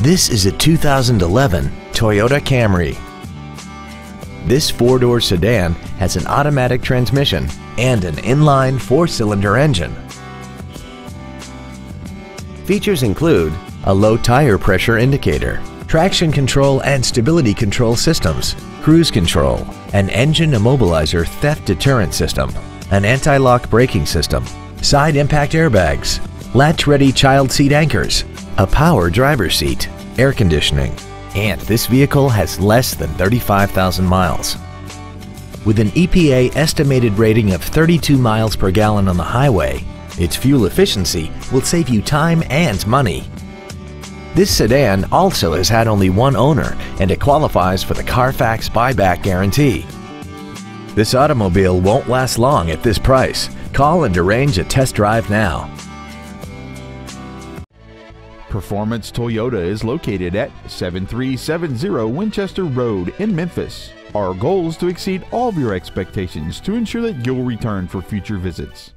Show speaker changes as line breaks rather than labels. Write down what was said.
This is a 2011 Toyota Camry. This four-door sedan has an automatic transmission and an inline four-cylinder engine. Features include a low tire pressure indicator, traction control and stability control systems, cruise control, an engine immobilizer theft deterrent system, an anti-lock braking system, side impact airbags, latch-ready child seat anchors, a power driver seat, air conditioning, and this vehicle has less than 35,000 miles. With an EPA estimated rating of 32 miles per gallon on the highway, its fuel efficiency will save you time and money. This sedan also has had only one owner and it qualifies for the Carfax buyback guarantee. This automobile won't last long at this price. Call and arrange a test drive now.
Performance Toyota is located at 7370 Winchester Road in Memphis. Our goal is to exceed all of your expectations to ensure that you'll return for future visits.